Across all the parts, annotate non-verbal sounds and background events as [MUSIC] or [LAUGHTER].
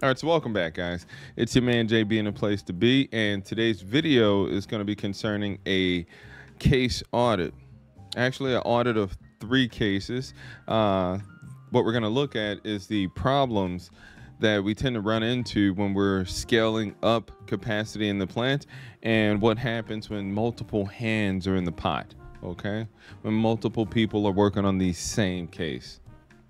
All right, so welcome back, guys. It's your man JB in a place to be, and today's video is going to be concerning a case audit. Actually, an audit of three cases. Uh, what we're going to look at is the problems that we tend to run into when we're scaling up capacity in the plant, and what happens when multiple hands are in the pot. Okay, when multiple people are working on the same case.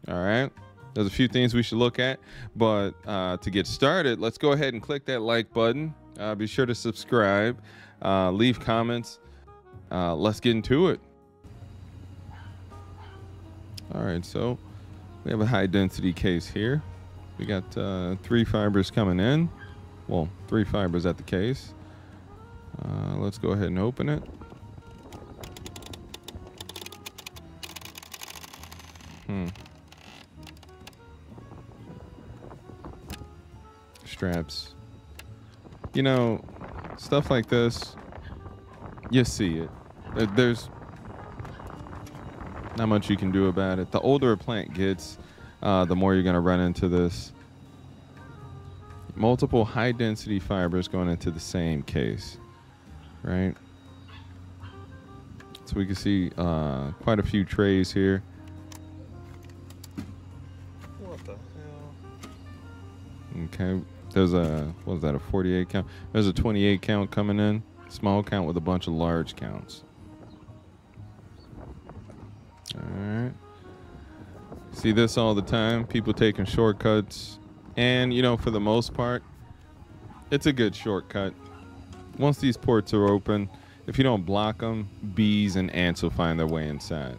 All right. There's a few things we should look at, but uh, to get started, let's go ahead and click that like button. Uh, be sure to subscribe, uh, leave comments. Uh, let's get into it. All right, so we have a high density case here. We got uh, three fibers coming in. Well, three fibers at the case. Uh, let's go ahead and open it. Straps. You know, stuff like this, you see it. There's not much you can do about it. The older a plant gets, uh, the more you're going to run into this. Multiple high density fibers going into the same case, right? So we can see uh, quite a few trays here. Okay, there's a what was that a 48 count? There's a 28 count coming in, small count with a bunch of large counts. All right. See this all the time. People taking shortcuts, and you know, for the most part, it's a good shortcut. Once these ports are open, if you don't block them, bees and ants will find their way inside.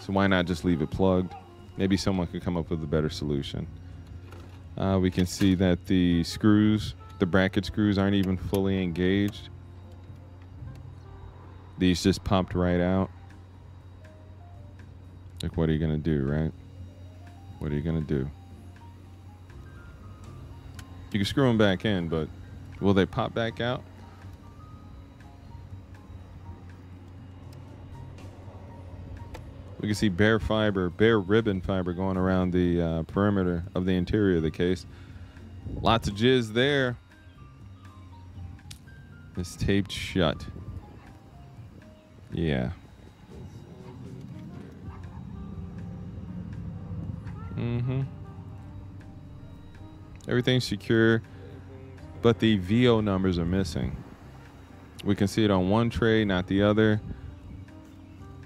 So why not just leave it plugged? Maybe someone could come up with a better solution. Uh, we can see that the screws, the bracket screws aren't even fully engaged. These just popped right out. Like, what are you going to do, right? What are you going to do? You can screw them back in, but will they pop back out? We can see bare fiber, bare ribbon fiber going around the uh, perimeter of the interior of the case. Lots of jizz there. It's taped shut. Yeah. Mm-hmm. Everything's secure, but the VO numbers are missing. We can see it on one tray, not the other,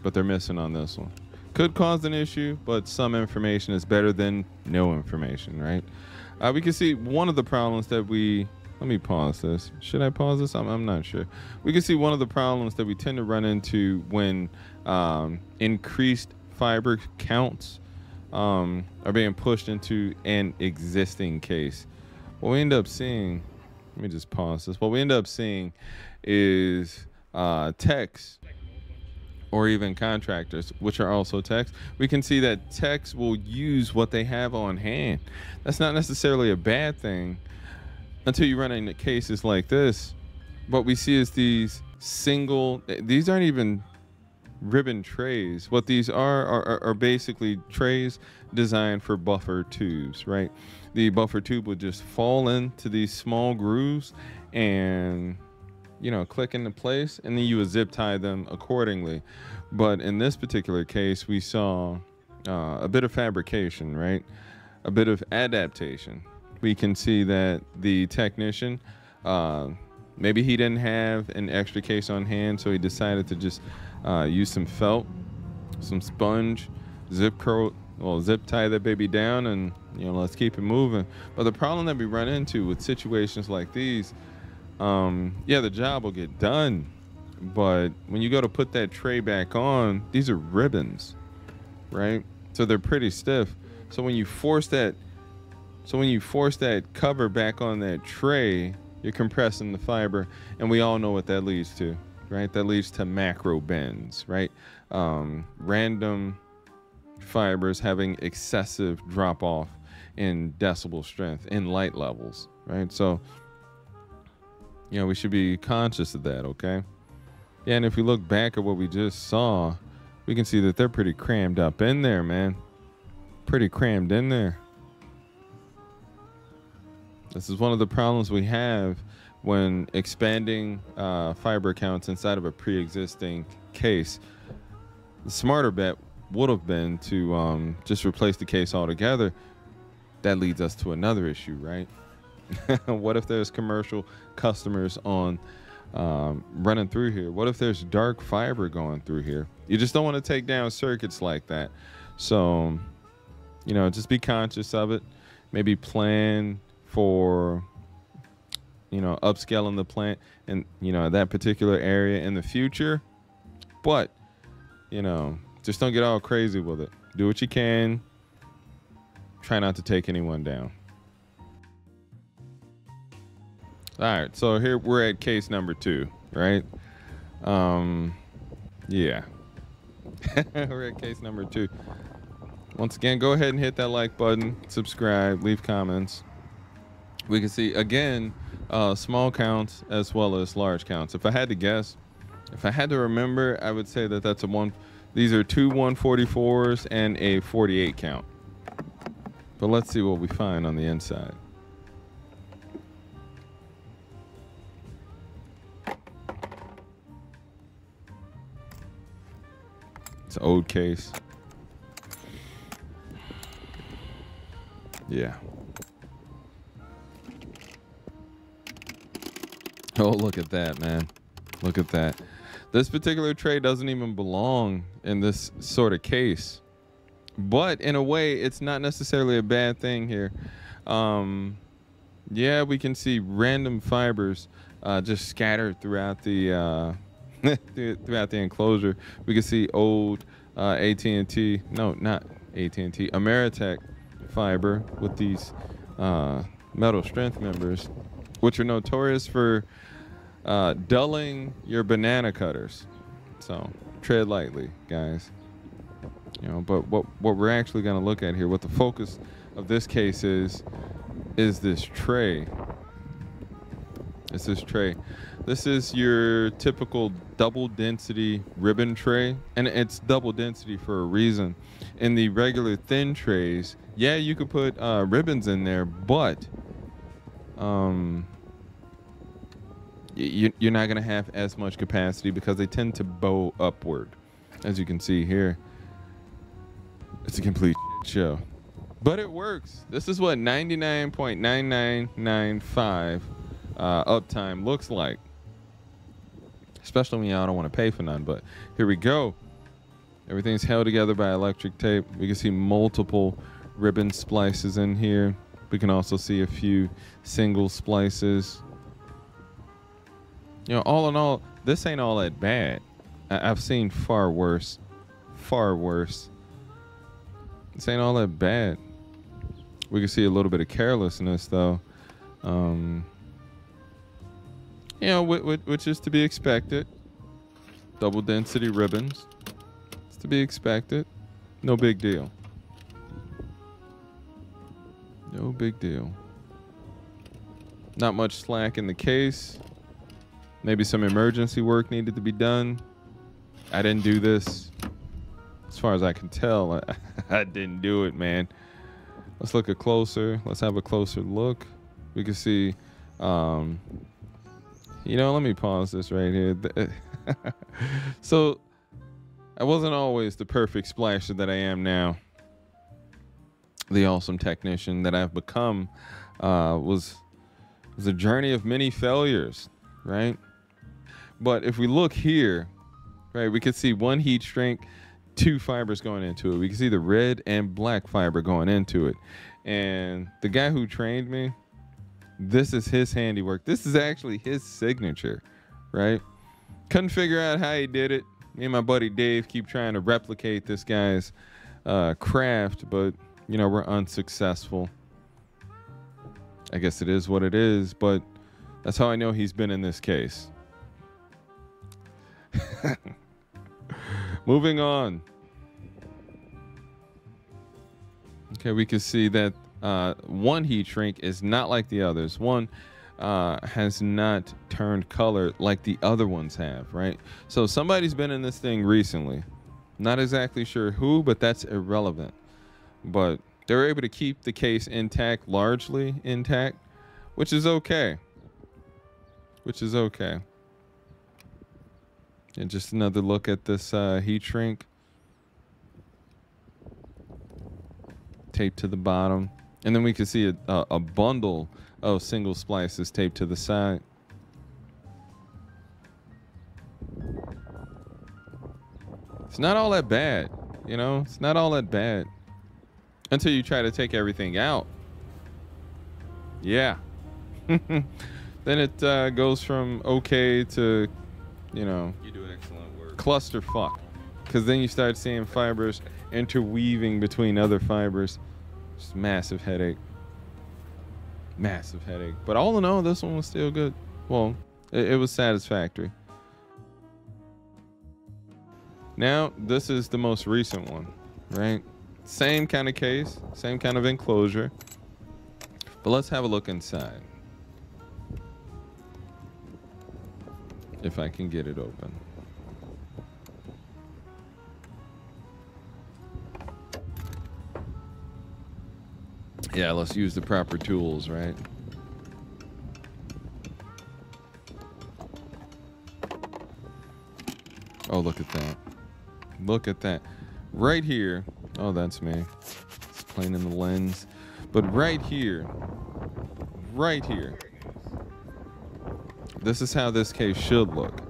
but they're missing on this one could cause an issue, but some information is better than no information, right? Uh, we can see one of the problems that we. Let me pause this. Should I pause this? I'm, I'm not sure. We can see one of the problems that we tend to run into when um, increased fiber counts um, are being pushed into an existing case. What we end up seeing, let me just pause this. What we end up seeing is uh, techs or even contractors, which are also techs, we can see that techs will use what they have on hand. That's not necessarily a bad thing until you run into cases like this. What we see is these single, these aren't even ribbon trays. What these are, are are, basically trays designed for buffer tubes, right? The buffer tube would just fall into these small grooves and you know, click into place and then you would zip tie them accordingly. But in this particular case, we saw uh, a bit of fabrication, right? A bit of adaptation. We can see that the technician, uh, maybe he didn't have an extra case on hand, so he decided to just uh, use some felt, some sponge, zip coat, well, zip tie that baby down, and you know, let's keep it moving. But the problem that we run into with situations like these um, yeah, the job will get done. But when you go to put that tray back on, these are ribbons, right? So they're pretty stiff. So when you force that, so when you force that cover back on that tray, you're compressing the fiber, and we all know what that leads to, right? That leads to macro bends, right? Um, random fibers having excessive drop off in decibel strength in light levels, right? So you know, we should be conscious of that, okay? Yeah, and if we look back at what we just saw, we can see that they're pretty crammed up in there, man. Pretty crammed in there. This is one of the problems we have when expanding uh, fiber counts inside of a pre-existing case. The smarter bet would have been to um, just replace the case altogether. That leads us to another issue, right? [LAUGHS] what if there's commercial customers on um, running through here? What if there's dark fiber going through here? You just don't want to take down circuits like that. So, you know, just be conscious of it. Maybe plan for, you know, upscaling the plant and, you know, that particular area in the future. But, you know, just don't get all crazy with it. Do what you can. Try not to take anyone down. All right, so here we're at case number two, right? Um, yeah, [LAUGHS] we're at case number two. Once again, go ahead and hit that like button, subscribe, leave comments. We can see again uh, small counts as well as large counts. If I had to guess, if I had to remember, I would say that that's a one. These are two 144s and a 48 count. But let's see what we find on the inside. It's old case. Yeah. [LAUGHS] Oh, look at that, man. Look at that. This particular tray doesn't even belong in this sort of case. But in a way, it's not necessarily a bad thing here. Um, yeah, we can see random fibers uh, just scattered throughout the uh, [LAUGHS] throughout the enclosure. We can see old uh, AT&T, no, not AT&T, Ameritech fiber with these uh, metal strength members, which are notorious for uh, dulling your banana cutters. So tread lightly, guys. You know, but what what we're actually going to look at here, what the focus of this case is, is this tray. This tray. This is your typical double density ribbon tray, and it's double density for a reason. In the regular thin trays, yeah, you could put uh, ribbons in there, but um, you, you're not going to have as much capacity because they tend to bow upward, as you can see here. It's a complete show. But it works. This is what 99.9995 uh, uptime looks like. Especially when y'all don't want to pay for none. But here we go. Everything's held together by electric tape. We can see multiple ribbon splices in here. We can also see a few single splices. You know, all in all, this ain't all that bad. I- I've seen far worse. Far worse. This ain't all that bad. We can see a little bit of carelessness, though. Um, you know, which is to be expected. Double density ribbons. It's to be expected. No big deal. No big deal. Not much slack in the case. Maybe some emergency work needed to be done. I didn't do this. As far as I can tell, I, [LAUGHS] I didn't do it, man. Let's look at closer. Let's have a closer look. We can see um, you know, let me pause this right here. [LAUGHS] so, I wasn't always the perfect splicer that I am now. The awesome technician that I've become uh, was was a journey of many failures, right? But if we look here, right, we can see one heat shrink, two fibers going into it. We can see the red and black fiber going into it. And the guy who trained me, this is his handiwork. This is actually his signature, right? Couldn't figure out how he did it. Me and my buddy Dave keep trying to replicate this guy's uh, craft, but you know we're unsuccessful. I guess it is what it is, but that's how I know he's been in this case. [LAUGHS] Moving on. Okay, we can see that uh, one heat shrink is not like the others. One uh, has not turned color like the other ones have, right? So somebody's been in this thing recently. Not exactly sure who, but that's irrelevant. But they're able to keep the case intact, largely intact. which is okay. Which is okay. And just another look at this uh, heat shrink. Taped to the bottom. And then we can see a, a, a bundle of single splices taped to the side. It's not all that bad, you know? It's not all that bad. Until you try to take everything out. Yeah. [LAUGHS] then it uh, goes from okay to, you know, You do excellent work. clusterfuck. Because then you start seeing fibers interweaving between other fibers. Just massive headache. Massive headache. But all in all, this one was still good. Well, it, it was satisfactory. Now, this is the most recent one, right? Same kind of case, same kind of enclosure. But let's have a look inside. If I can get it open. Yeah, let's use the proper tools, right? Oh, look at that. Look at that. Right here. Oh, that's me. It's playing in the lens. But right here. Right here. This is how this case should look,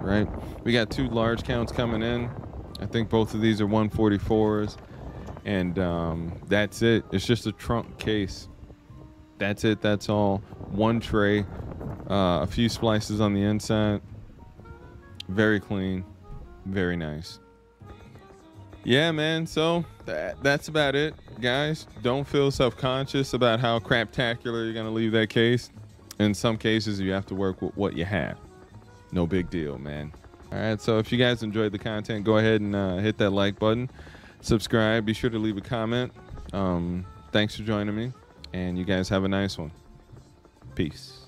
right? We got two large counts coming in. I think both of these are 144s. And um, that's it. It's just a trunk case. That's it. That's all. One tray. Uh, a few splices on the inside. Very clean. Very nice. Yeah, man. So that, that's about it, guys. Don't feel self-conscious about how craptacular you're gonna leave that case. In some cases, you have to work with what you have. No big deal, man. All right. So if you guys enjoyed the content, go ahead and uh, hit that like button, subscribe. Be sure to leave a comment. Um, thanks for joining me, and you guys have a nice one. Peace.